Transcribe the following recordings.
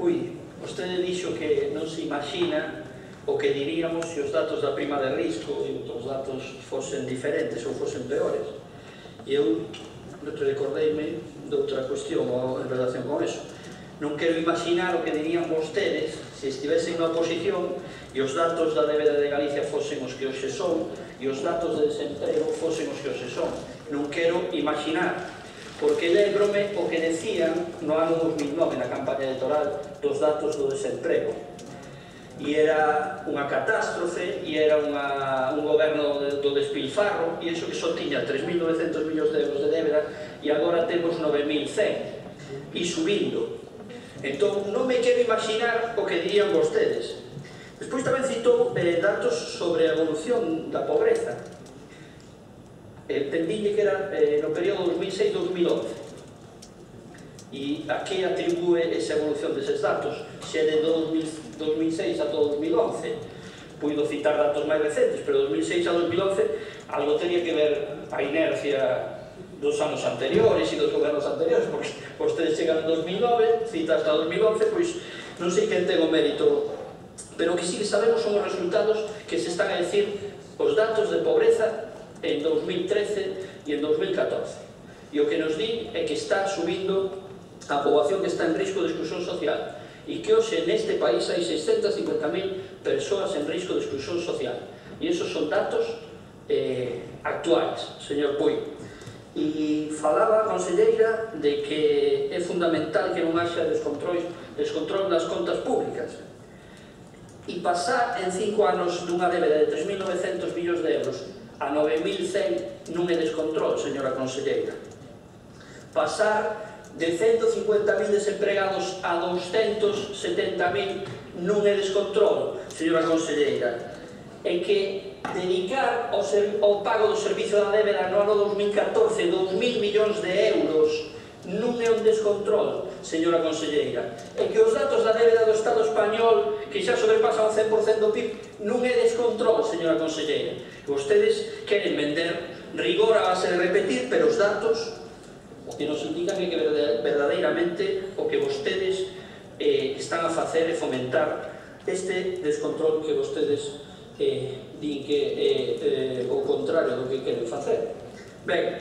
Ui, vostede dixo que non se imagina o que diríamos se os datos da prima de risco e os datos fosen diferentes ou fosen peores. E eu recordeime doutra cuestión en relación con eso. Non quero imaginar o que dirían vostedes se estivesen na oposición e os datos da débeda de Galicia fosen os que hoxe son e os datos de desemprego fosen os que hoxe son. Non quero imaginar porque lembrome o que decían no ano 2009 na campaña electoral dos datos do desemprego. E era unha catástrofe e era unha, un goberno do despilfarro e iso que só tiña 3.900 millóns de euros de débeda e agora temos 9.100 e subindo. Entón non me quero imaginar o que dirían vostedes. Despois tamén citou eh, datos sobre a evolución da pobreza. Eh, entendílle que era eh, no período 2006-2011 e a que atribúe esa evolución deses datos. Se de 2000, 2006 a 2011 puido citar datos máis recentes pero 2006 a 2011 algo tenía que ver a inercia dos anos anteriores e dos gobernos anteriores porque vostedes chegan en 2009 cita hasta 2011 pois non sei quen ten o mérito. Pero o que sí que sabemos son os resultados que se están a decir os datos de pobreza en 2013 e en 2014. E o que nos di é que está subindo a poboación que está en risco de exclusión social e que hoxe neste país hai 650.000 persoas en risco de exclusión social. E esos son datos eh, actuais, señor Puy. E falaba a conselleira de que é fundamental que non haxa descontrol, descontrol das contas públicas. E pasar en cinco anos dunha débeda de 3.900 millóns de euros a 9.100 non é descontrol, señora conselleira. Pasar de 150.000 desempregados a 270.000 non é descontrol, señora conselleira. É que dedicar ao, ser, ao pago do servizo da débeda no ano 2014 2.000 millóns de euros non é un descontrol, señora conselleira. É que os datos da débeda do Estado español que xa sobrepasa o 100% do PIB, non é descontrol, señora conselleira. Vostedes queren vender rigor a base de repetir, pero os datos o que nos indican é que verdadeiramente o que vostedes eh, están a facer é fomentar este descontrol que vostedes eh, din que é eh, eh, o contrario do que queren facer. Ben,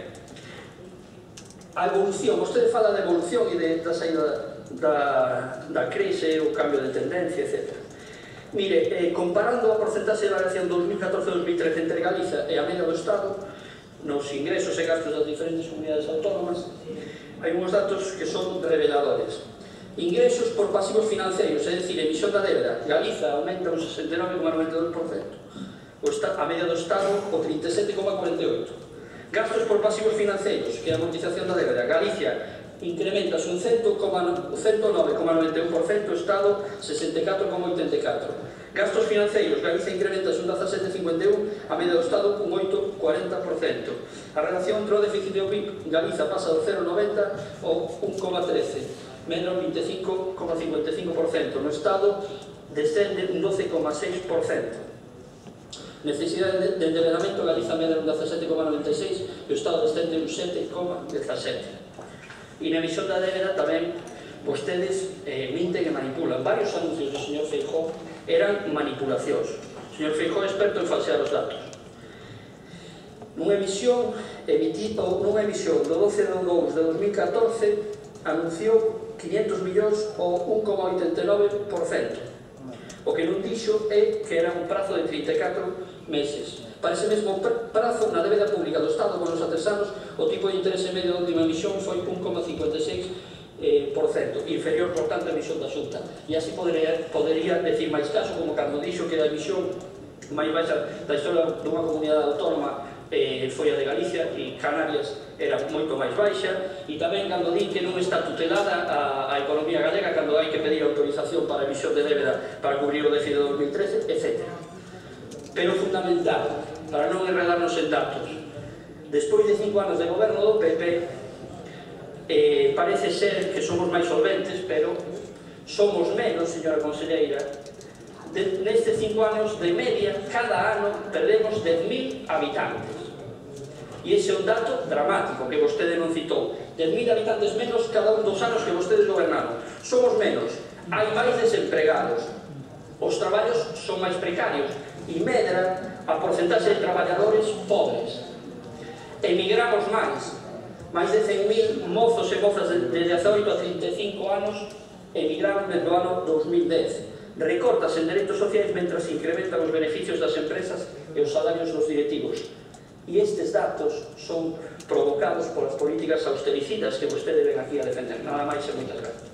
a evolución, vostede fala de evolución e de, da saída da, da crise, o cambio de tendencia, etc. Mire, eh, comparando a porcentaxe de variación 2014-2013 entre Galiza e a media do Estado, nos ingresos e gastos das diferentes comunidades autónomas, hai uns datos que son reveladores. Ingresos por pasivos financeiros, é dicir, emisión da débeda, Galiza aumenta un 69,92%, o está, a media do Estado o 37,48%. Gastos por pasivos financeiros, que é a amortización da débeda, Galicia incrementas un 109,91%, Estado 64,84%. Gastos financeiros, Galicia incrementa un 17,51% a media do Estado un 8,40%. A relación entre o déficit e o PIB, Galiza pasa do 0,90% ao 1,13%, menos 25,55%. No Estado descende un 12,6%. Necesidade de endeudamento, Galiza medra un 17,96% e o Estado descende un 7,17%. E na emisión da débeda tamén vostedes eh, minten e manipulan. Varios anuncios do señor Feijó eran manipulacións. O señor Feijó é experto en falsear os datos. Nunha emisión, emitido, nunha emisión do 12 de 2 de 2014 anunciou 500 millóns ou 1,89%. O que non dixo é que era un prazo de 34 meses. Para ese mesmo prazo, na débeda pública do Estado con os artesanos, O tipo de interese medio da última emisión foi 1,56%, eh, por cento, inferior, por tanto, a emisión da xunta. E así podería, podería decir máis caso, como cando dixo que a emisión máis baixa da historia dunha comunidade autónoma eh, foi a de Galicia e Canarias era moito máis baixa e tamén cando di que non está tutelada a, a economía galega cando hai que pedir autorización para a emisión de débeda para cubrir o déficit de 2013, etc. Pero fundamental, para non enredarnos en datos, despois de cinco anos de goberno do PP, eh, parece ser que somos máis solventes, pero somos menos, señora conselleira. De, nestes cinco anos, de media, cada ano perdemos 10.000 habitantes. E ese é un dato dramático que vostede non citou. 10.000 habitantes menos cada un dos anos que vostedes gobernaron. Somos menos, hai máis desempregados, os traballos son máis precarios e medra a porcentaxe de traballadores pobres emigramos máis. Máis de 100.000 mozos e mozas de 18 a 35 anos emigraron desde o ano 2010. Recortas en dereitos sociais mentras incrementan os beneficios das empresas e os salarios dos directivos. E estes datos son provocados polas políticas austericidas que vostede ven aquí a defender. Nada máis e moitas gracias.